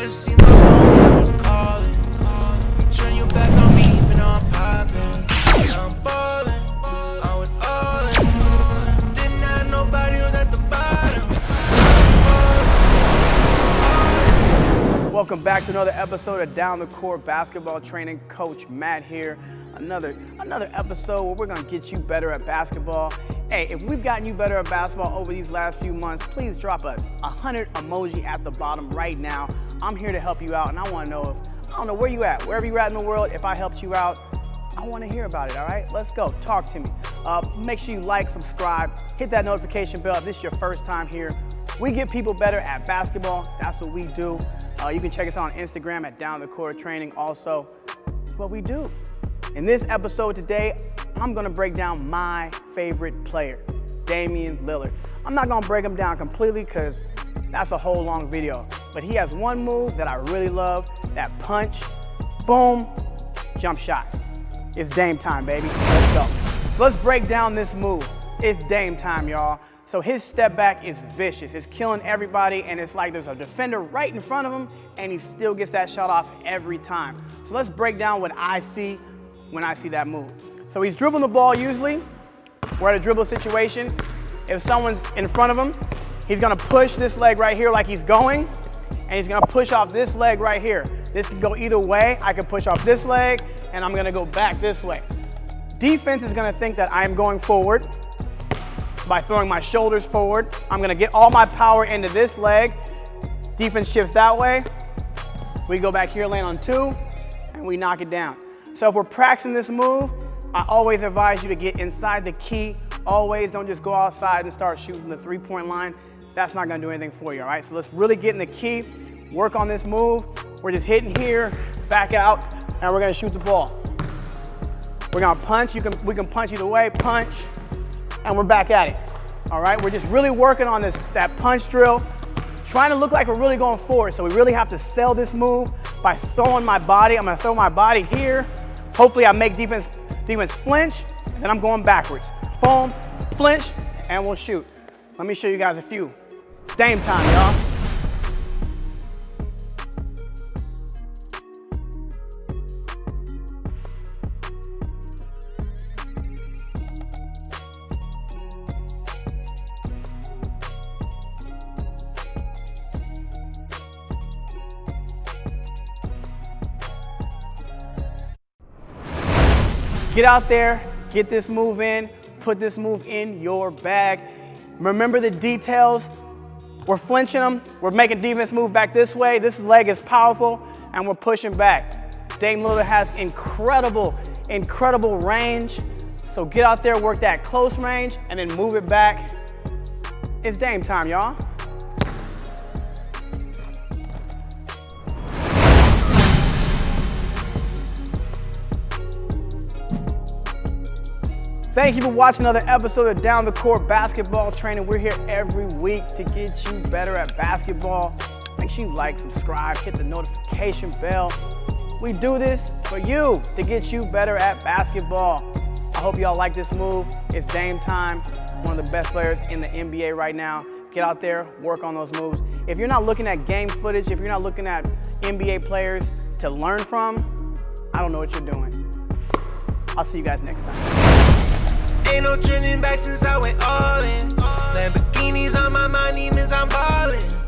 never seen my phone, was calling. You turn your back on me, even I'm popping. I'm I went all in. Didn't have nobody was at the bottom. Welcome back to another episode of Down to the Core Basketball Training. Coach Matt here. Another another episode where we're gonna get you better at basketball. Hey, if we've gotten you better at basketball over these last few months, please drop a, a hundred emoji at the bottom right now. I'm here to help you out, and I want to know if I don't know where you at, wherever you're at in the world. If I helped you out, I want to hear about it. All right, let's go. Talk to me. Uh, make sure you like, subscribe, hit that notification bell if this is your first time here. We get people better at basketball. That's what we do. Uh, you can check us out on Instagram at Down to the Core Training. Also, it's what we do. In this episode today, I'm gonna break down my favorite player, Damian Lillard. I'm not gonna break him down completely because that's a whole long video. But he has one move that I really love, that punch, boom, jump shot. It's Dame time, baby. Let's go. Let's break down this move. It's Dame time, y'all. So his step back is vicious. It's killing everybody, and it's like there's a defender right in front of him, and he still gets that shot off every time. So let's break down what I see when I see that move. So he's dribbling the ball usually. We're at a dribble situation. If someone's in front of him, he's gonna push this leg right here like he's going, and he's gonna push off this leg right here. This can go either way. I can push off this leg, and I'm gonna go back this way. Defense is gonna think that I'm going forward by throwing my shoulders forward. I'm gonna get all my power into this leg. Defense shifts that way. We go back here, land on two, and we knock it down. So if we're practicing this move, I always advise you to get inside the key. Always don't just go outside and start shooting the three-point line. That's not gonna do anything for you, all right? So let's really get in the key, work on this move. We're just hitting here, back out, and we're gonna shoot the ball. We're gonna punch, you can, we can punch either way, punch, and we're back at it. All right, we're just really working on this, that punch drill, trying to look like we're really going forward. So we really have to sell this move by throwing my body. I'm gonna throw my body here. Hopefully I make defense, defense flinch, and then I'm going backwards. Boom, flinch, and we'll shoot. Let me show you guys a few. It's Dame time, y'all. Get out there, get this move in, put this move in your bag. Remember the details. We're flinching them. We're making defense move back this way. This leg is powerful, and we're pushing back. Dame Lillard has incredible, incredible range. So get out there, work that close range, and then move it back. It's Dame time, y'all. Thank you for watching another episode of Down to the Core Basketball Training. We're here every week to get you better at basketball. Make sure you like, subscribe, hit the notification bell. We do this for you to get you better at basketball. I hope y'all like this move. It's Dame time. One of the best players in the NBA right now. Get out there, work on those moves. If you're not looking at game footage, if you're not looking at NBA players to learn from, I don't know what you're doing. I'll see you guys next time. Ain't no turning back since I went all in. Lamborghinis on my mind, demons I'm ballin'.